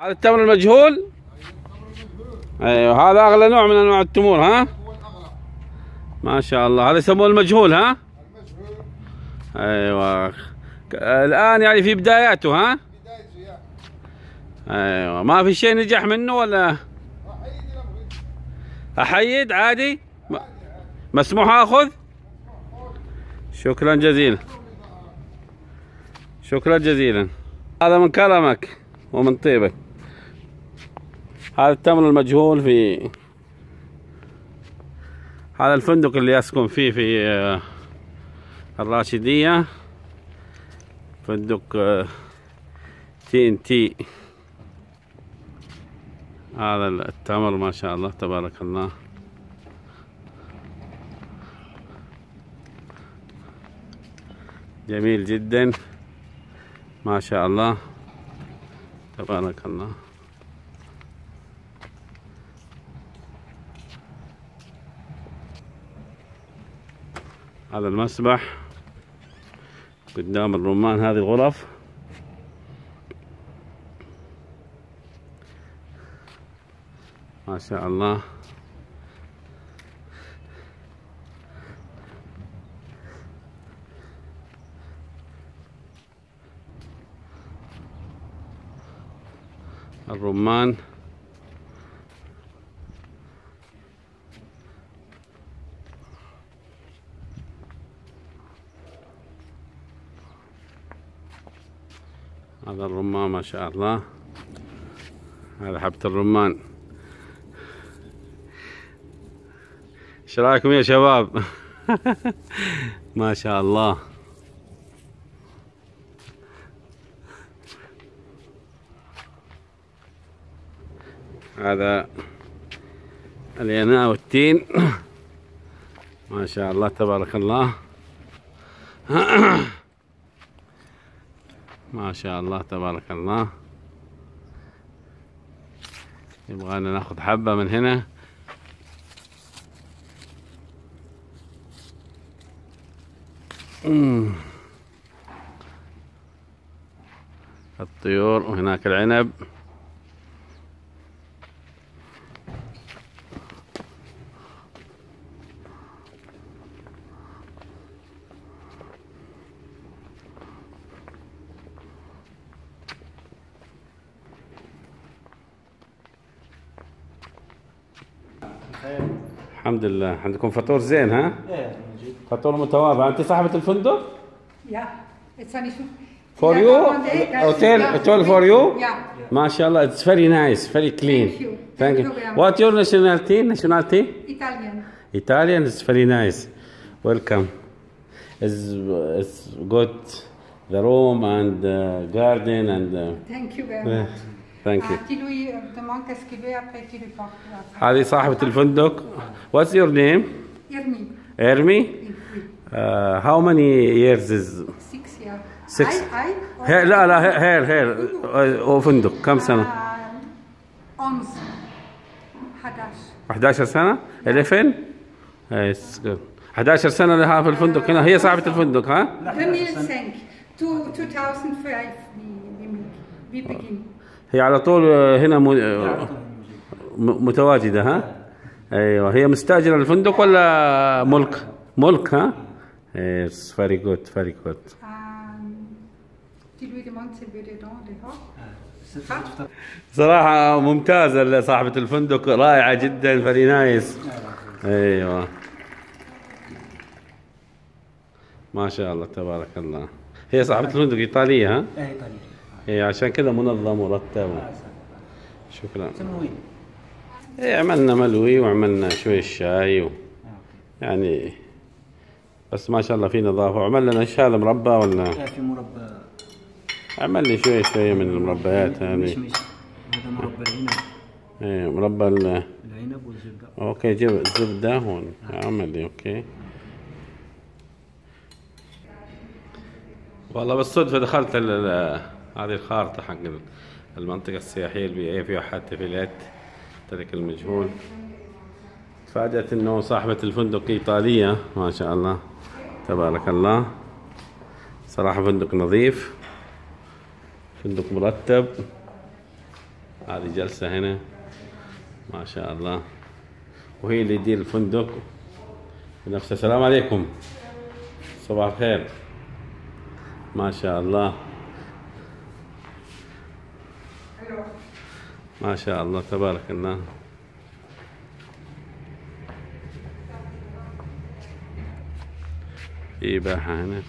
هذا التمر المجهول؟ أيوه هذا أغلى نوع من أنواع التمور ها؟ ما شاء الله هذا يسموه المجهول ها؟ أيوه. الآن يعني في بداياته ها؟ أيوه. ما في شيء نجح منه ولا؟ أحيد عادي؟ مسموح آخذ؟ شكرا جزيلا. شكرا جزيلا. هذا من كرمك ومن طيبك. هذا التمر المجهول في هذا الفندق اللي يسكن فيه في آه، الراشدية. فندق تي ان تي هذا التمر ما شاء الله تبارك الله. جميل جدا. ما شاء الله تبارك الله. هذا المسبح قدام الرمان هذه الغرف. ما شاء الله. الرمان هذا الرمان ما شاء الله. هذا حبة الرمان. إيش رأيكم يا شباب؟ ما شاء الله. هذا اليناء والتين. ما شاء الله تبارك الله. ما شاء الله تبارك الله. يبغانا ناخذ حبة من هنا. الطيور وهناك العنب. الحمد لله. عندكم فطور زين ها؟ إيه. فطور متواضع. أنت صاحبة الفندق؟ Yeah. For you hotel hotel for you ما شاء الله it's very nice very clean thank you what your nationality nationality Italian Italian it's very nice welcome is is good the room and garden and thank you very much thank you اعطي لي الضمان هذه صاحبة الفندق. What's your name إرمي. إرمي؟ هاو ماني ييرز از؟ 6 اي لا لا هير هير وفندق كم سنة؟ 11 11 سنة؟ 2000 ايس 11 سنة لها في الفندق. هنا هي صاحبة الفندق ها؟ 2005 2005 هي على طول هنا م- م- متواجدة ها؟ أيوه. هي مستأجرة الفندق ولا ملك؟ ملك ها؟ Um, tu lui demandes s'il veut des dents dehors. صراحة ممتازة صاحبة الفندق رائعة جدا very nice أيوه. ما شاء الله تبارك الله. هي صاحبة الفندق إيطالية ها؟ إيه ايطاليا هي عشان كذا منظم مرتب شكرا. سنوين إيه عملنا ملوي وعملنا شوي شاي و... يعني بس ما شاء الله في نظافة. وعمل لنا إيش هذا مربى ولا؟ إيه في مربى. عمل لي شوي شوي من المربيات هذه مشمش هذا مربى العنب. إيه مربى ال... العنب والزبدة. أوكي جيب الزبدة هون. عمل لي أوكي. والله بالصدفة دخلت ال... هذه الخارطة حق ال- المنطقة السياحية البيئية فيها حتى ترك المجهول. تفاجأت إنه صاحبة الفندق إيطالية ما شاء الله تبارك الله. صراحة فندق نظيف فندق مرتب. هذه جلسة هنا ما شاء الله. وهي اللي يدير الفندق. بنفسه السلام عليكم. صباح الخير. ما شاء الله. ما شاء الله تبارك الله. في إباحة هنا.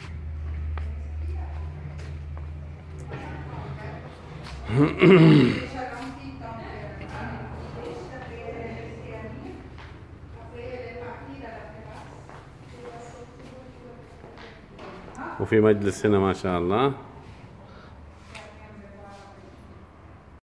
وفي مجلس هنا ما شاء الله.